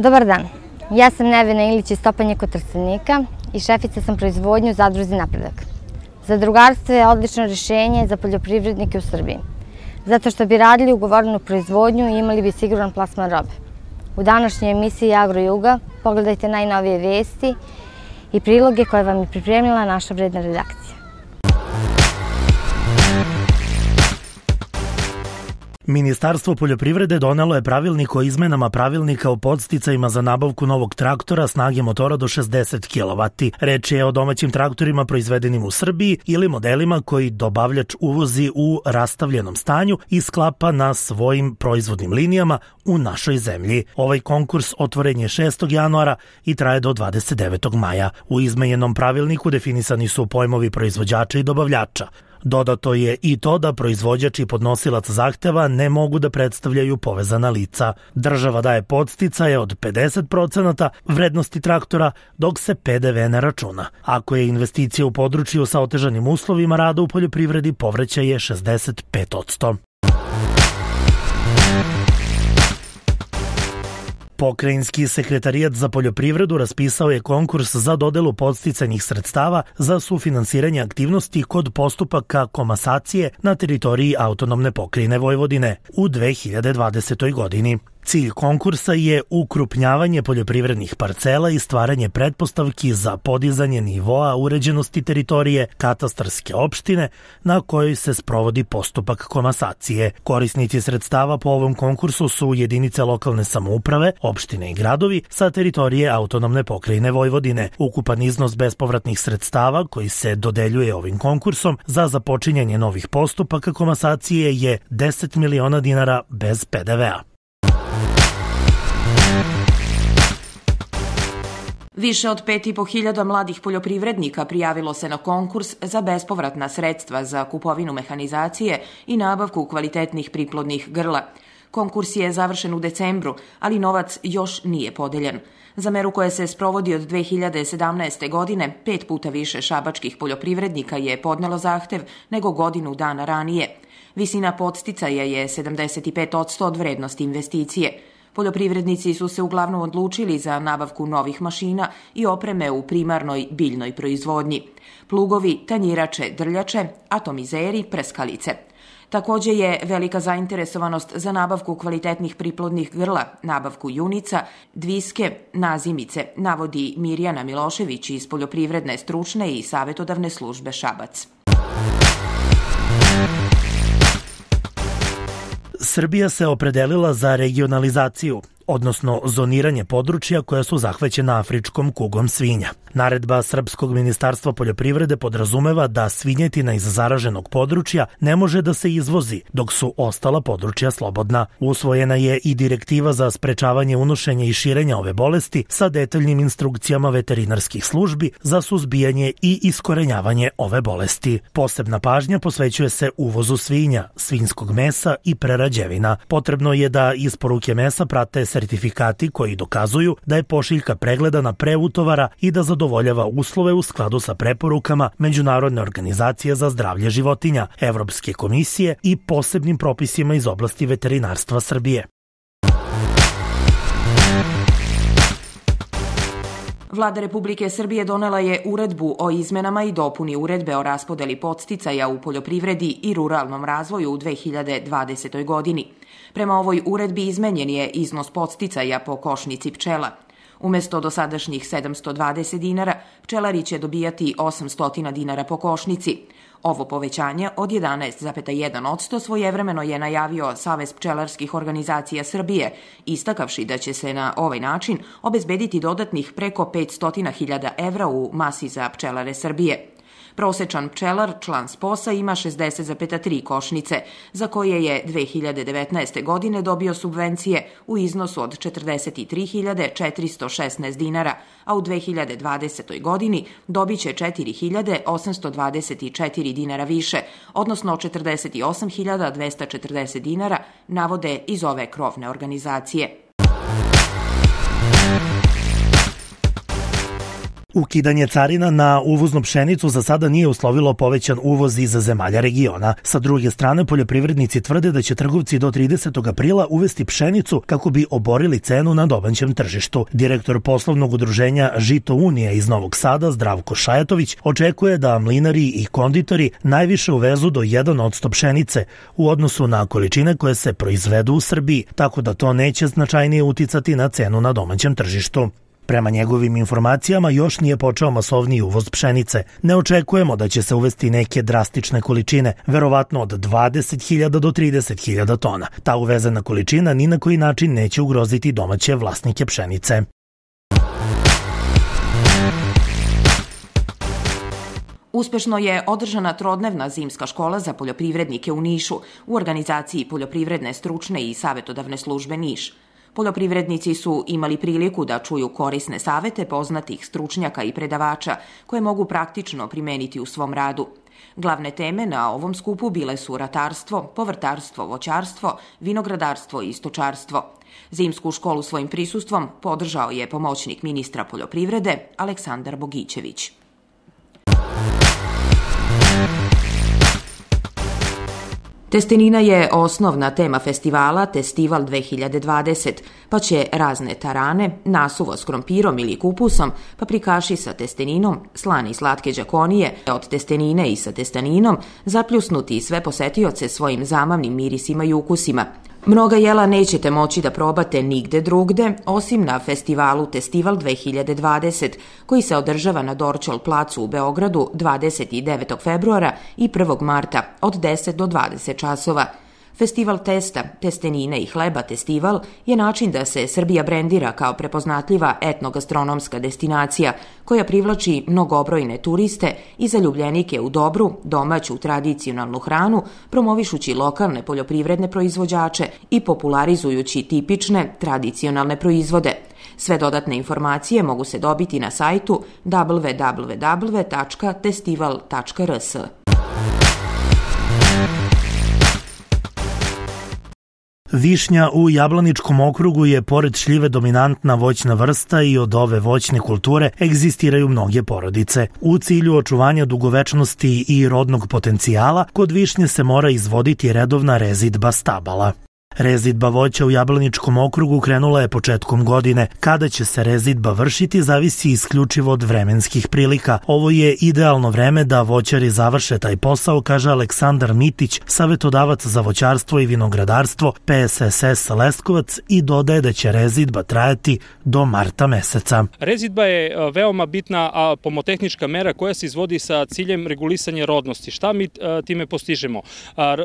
Dobar dan, ja sam Nevena Ilić iz Topanjeko Trstenika i šefica sam proizvodnju Zadruzi Napredak. Zadrugarstvo je odlično rešenje za poljoprivrednike u Srbiji, zato što bi radili ugovorenu proizvodnju i imali bi siguran plasman robe. U današnjoj emisiji Agrojuga pogledajte najnovije vesti i priloge koje vam je pripremila naša vredna redakcija. Ministarstvo poljoprivrede donelo je pravilnik o izmenama pravilnika o podsticajima za nabavku novog traktora snage motora do 60 kW. Reč je o domaćim traktorima proizvedenim u Srbiji ili modelima koji dobavljač uvozi u rastavljenom stanju i sklapa na svojim proizvodnim linijama u našoj zemlji. Ovaj konkurs otvoren je 6. januara i traje do 29. maja. U izmenjenom pravilniku definisani su pojmovi proizvođača i dobavljača. Dodato je i to da proizvođač i podnosilac zahteva ne mogu da predstavljaju povezana lica. Država daje podsticaje od 50% vrednosti traktora, dok se PDV ne računa. Ako je investicija u području sa otežanim uslovima rada u poljoprivredi, povreća je 65%. Pokrajinski sekretarijat za poljoprivredu raspisao je konkurs za dodelu podsticajnih sredstava za sufinansiranje aktivnosti kod postupaka komasacije na teritoriji autonomne pokrajine Vojvodine u 2020. godini. Cilj konkursa je ukrupnjavanje poljoprivrednih parcela i stvaranje pretpostavki za podizanje nivoa uređenosti teritorije katastarske opštine na kojoj se sprovodi postupak komasacije. Korisnici sredstava po ovom konkursu su jedinice lokalne samouprave, opštine i gradovi sa teritorije autonomne pokrajine Vojvodine. Ukupan iznos bespovratnih sredstava koji se dodeljuje ovim konkursom za započinjanje novih postupaka komasacije je 10 miliona dinara bez PDV-a. Više od 5.500 mladih poljoprivrednika prijavilo se na konkurs za bespovratna sredstva za kupovinu mehanizacije i nabavku kvalitetnih priplodnih grla. Konkurs je završen u decembru, ali novac još nije podeljen. Za meru koja se sprovodi od 2017. godine, pet puta više šabačkih poljoprivrednika je podnelo zahtev nego godinu dana ranije. Visina podsticaja je 75% od vrednosti investicije. Poljoprivrednici su se uglavnom odlučili za nabavku novih mašina i opreme u primarnoj biljnoj proizvodnji. Plugovi, tanjirače, drljače, atomizeri, preskalice. Takođe je velika zainteresovanost za nabavku kvalitetnih priplodnih grla, nabavku junica, dviske, nazimice, navodi Mirjana Milošević iz Poljoprivredne stručne i savetodavne službe Šabac. Srbija se opredelila za regionalizaciju, odnosno zoniranje područja koja su zahvaćena afričkom kugom svinja. Naredba Srpskog ministarstva poljoprivrede podrazumeva da svinjetina iz zaraženog područja ne može da se izvozi, dok su ostala područja slobodna. Usvojena je i direktiva za sprečavanje unošenja i širenja ove bolesti sa detaljnim instrukcijama veterinarskih službi za suzbijanje i iskorenjavanje ove bolesti. Posebna pažnja posvećuje se uvozu svinja, svinskog mesa i prerađevina. Potrebno je da isporuke mesa prate sertifikati koji dokazuju da je pošiljka pregledana pre utovara i da zadovoljava uslove u skladu sa preporukama Međunarodne organizacije za zdravlje životinja, Evropske komisije i posebnim propisima iz oblasti veterinarstva Srbije. Vlada Republike Srbije donela je uredbu o izmenama i dopuni uredbe o raspodeli podsticaja u poljoprivredi i ruralnom razvoju u 2020. godini. Prema ovoj uredbi izmenjen je iznos podsticaja po košnici pčela. Umesto dosadašnjih 720 dinara, pčelari će dobijati 800 dinara po košnici. Ovo povećanje od 11,1% svojevremeno je najavio Savez pčelarskih organizacija Srbije, istakavši da će se na ovaj način obezbediti dodatnih preko 500.000 evra u masi za pčelare Srbije. Prosečan pčelar, član sposa, ima 60,3 košnice, za koje je 2019. godine dobio subvencije u iznosu od 43.416 dinara, a u 2020. godini dobiće 4.824 dinara više, odnosno 48.240 dinara, navode iz ove krovne organizacije. Ukidanje carina na uvoznu pšenicu za sada nije uslovilo povećan uvoz iz zemalja regiona. Sa druge strane, poljoprivrednici tvrde da će trgovci do 30. aprila uvesti pšenicu kako bi oborili cenu na domaćem tržištu. Direktor poslovnog udruženja Žito Unije iz Novog Sada, Zdravko Šajatović, očekuje da mlinari i konditori najviše uvezu do 1 od pšenice u odnosu na količine koje se proizvedu u Srbiji, tako da to neće značajnije uticati na cenu na domaćem tržištu. Prema njegovim informacijama još nije počeo masovni uvoz pšenice. Ne očekujemo da će se uvesti neke drastične količine, verovatno od 20.000 do 30.000 tona. Ta uvezena količina ni na koji način neće ugroziti domaće vlasnike pšenice. Uspešno je održana trodnevna zimska škola za poljoprivrednike u Nišu u organizaciji Poljoprivredne stručne i savetodavne službe Niš. Poljoprivrednici su imali priliku da čuju korisne savete poznatih stručnjaka i predavača koje mogu praktično primeniti u svom radu. Glavne teme na ovom skupu bile su ratarstvo, povrtarstvo, voćarstvo, vinogradarstvo i stočarstvo. Zimsku školu svojim prisustvom podržao je pomoćnik ministra poljoprivrede Aleksandar Bogićević. Testenina je osnovna tema festivala Testival 2020, pa će razne tarane, nasuvo s krompirom ili kupusom, paprikaši sa testeninom, slane i slatke džakonije od testenine i sa testaninom, zapljusnuti sve posetioce svojim zamavnim mirisima i ukusima – Mnoga jela nećete moći da probate nigde drugde, osim na festivalu Testival 2020, koji se održava na Dorčol placu u Beogradu 29. februara i 1. marta od 10 do 20 časova – Festival testa, testenine i hleba Testival je način da se Srbija brendira kao prepoznatljiva etnogastronomska destinacija koja privlači mnogobrojne turiste i zaljubljenike u dobru, domaću tradicionalnu hranu, promovišući lokalne poljoprivredne proizvođače i popularizujući tipične tradicionalne proizvode. Sve dodatne informacije mogu se dobiti na sajtu www.testival.rs. Višnja u Jablaničkom okrugu je pored šljive dominantna voćna vrsta i od ove voćne kulture egzistiraju mnoge porodice. U cilju očuvanja dugovečnosti i rodnog potencijala, kod višnje se mora izvoditi redovna rezidba stabala. Rezidba voća u Jablaničkom okrugu krenula je početkom godine. Kada će se rezidba vršiti zavisi isključivo od vremenskih prilika. Ovo je idealno vreme da voćari završe taj posao, kaže Aleksandar Mitić, savetodavac za voćarstvo i vinogradarstvo PSSS Leskovac i dodaje da će rezidba trajati do marta meseca. Rezidba je e, veoma bitna pomotehnička mera koja se izvodi sa ciljem regulisanja rodnosti. Šta mi e, time postižemo?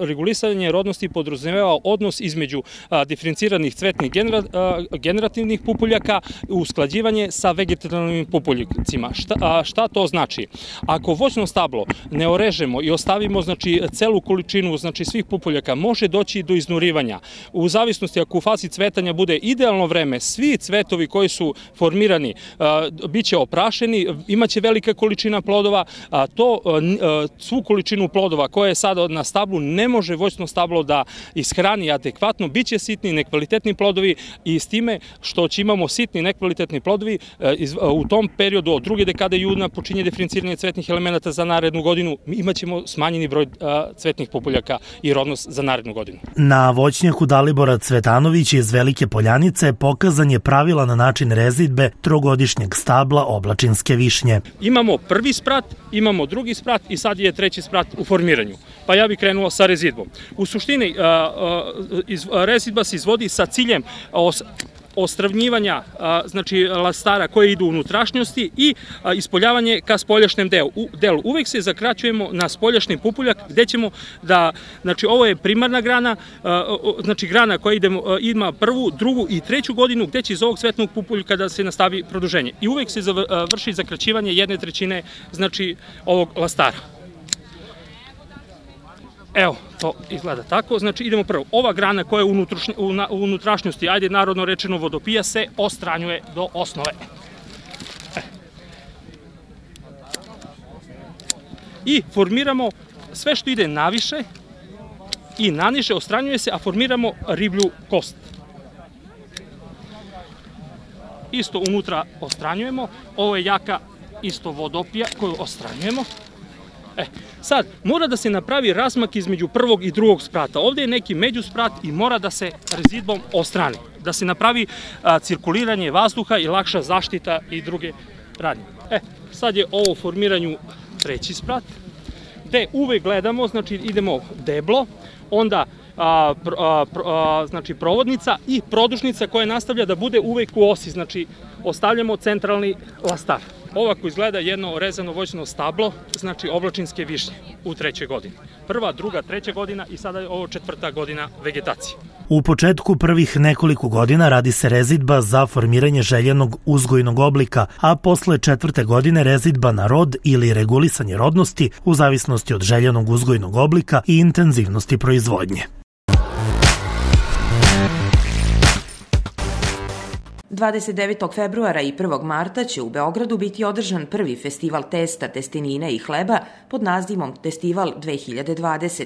Regulisanje rodnosti podrazumeva odnos iz između diferenciranih cvetnih genera, generativnih pupuljaka usklađivanje sa vegetativnim pupuljcima. Šta, šta to znači? Ako voćno stablo ne orežemo i ostavimo znači, celu količinu znači, svih pupuljaka, može doći do iznurivanja. U zavisnosti ako u fazi cvetanja bude idealno vreme, svi cvetovi koji su formirani bit će oprašeni, imaće velika količina plodova, a to svu količinu plodova koja je sada na stablu ne može voćno stablo da ishrani adekvatno adekvatno, bit će sitni, nekvalitetni plodovi i s time što će imamo sitni, nekvalitetni plodovi, e, u tom periodu od druge dekade juna počinje diferenciranje cvetnih elemenata za narednu godinu, imaćemo smanjeni broj cvetnih populjaka i rodnost za narednu godinu. Na voćnjaku Dalibora Cvetanović iz Velike Poljanice pokazan je pravila na način rezidbe trogodišnjeg stabla oblačinske višnje. Imamo prvi sprat, imamo drugi sprat i sad je treći sprat u formiranju. Pa ja bih krenuo sa rezidbom. U suštini, iz, se izvodi sa ciljem os, ostravnjivanja znači lastara koje idu u unutrašnjosti i ispoljavanje ka spoljašnjem delu. U, delu. Uvek se zakraćujemo na spoljašnji pupuljak gde ćemo da, znači ovo je primarna grana, znači grana koja ima prvu, drugu i treću godinu gde će iz ovog cvetnog pupuljka da se nastavi produženje. I uvek se vrši zakraćivanje jedne trećine znači ovog lastara. Evo, to izgleda tako. Znači, idemo prvo. Ova grana koja je u unutrašnjosti, ajde narodno rečeno vodopija, se ostranjuje do osnove. E. I formiramo sve što ide naviše i naniže ostranjuje se, a formiramo riblju kost. Isto unutra ostranjujemo. Ovo je jaka isto vodopija koju ostranjujemo. E, sad, mora da se napravi razmak između prvog i drugog sprata. Ovde je neki međusprat i mora da se rezidbom ostrani. Da se napravi cirkuliranje vazduha i lakša zaštita i druge radnje. E, sad je ovo u formiranju treći sprat, gde uvek gledamo, znači idemo deblo, onda znači provodnica i produšnica koja nastavlja da bude uvek u osi, znači ostavljamo centralni lastar. Ovako izgleda jedno rezano voćno stablo, znači oblačinske višnje u trećoj godini. Prva, druga, treća godina i sada je ovo četvrta godina vegetacije. U početku prvih nekoliko godina radi se rezidba za formiranje željenog uzgojnog oblika, a posle četvrte godine rezidba na rod ili regulisanje rodnosti u zavisnosti od željenog uzgojnog oblika i intenzivnosti proizvodnje. 29. februara i 1. marta će u Beogradu biti održan prvi festival testa, testenine i hleba pod nazivom Festival 2020.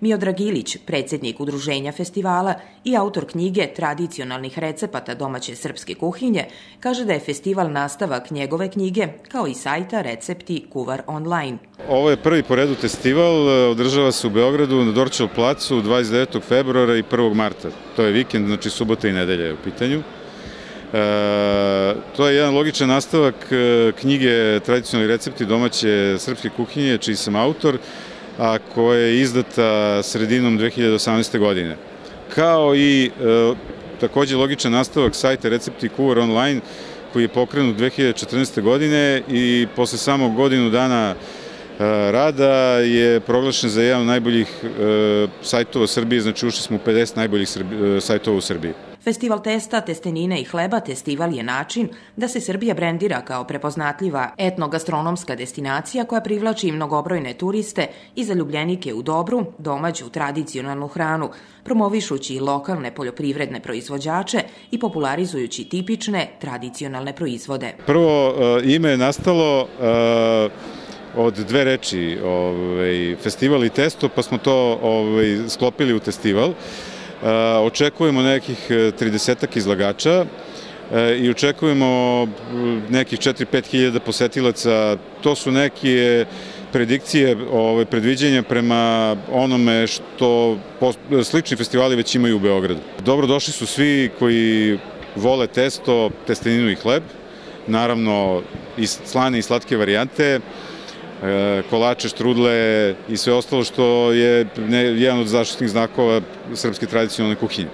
Miodrag Ilić, predsednik udruženja festivala i autor knjige Tradicionalnih recepata domaće srpske kuhinje, kaže da je festival nastavak njegove knjige, kao i sajta Recepti Kuvar online. Ovo je prvi po redu festival, održava se u Beogradu na Dorčel placu 29. februara i 1. marta. To je vikend, znači subota i nedelja je u pitanju. E, to je jedan logičan nastavak e, knjige Tradicionalni recepti domaće srpske kuhinje, čiji sam autor, a koja je izdata sredinom 2018. godine. Kao i e, takođe logičan nastavak sajta Recepti Kuvar online, koji je pokrenut 2014. godine i posle samo godinu dana rada je proglašen za jedan od najboljih sajtova Srbije, znači ušli smo u 50 najboljih sajtova u Srbiji. Festival testa, testenine i hleba Testival je način da se Srbija brendira kao prepoznatljiva etnogastronomska destinacija koja privlači mnogobrojne turiste i zaljubljenike u dobru, domaću tradicionalnu hranu, promovišući lokalne poljoprivredne proizvođače i popularizujući tipične tradicionalne proizvode. Prvo ime je nastalo od dve reči, ovaj, festival i testo, pa smo to ovaj, sklopili u festival. Očekujemo nekih 30 e, izlagača e, i očekujemo nekih 4-5 hiljada posetilaca. To su neke predikcije, ove, predviđenja prema onome što slični festivali već imaju u Beogradu. Dobro došli su svi koji vole testo, testeninu i hleb, naravno i slane i slatke varijante, kolače, štrudle i sve ostalo što je jedan od zaštitnih znakova srpske tradicionalne kuhinje.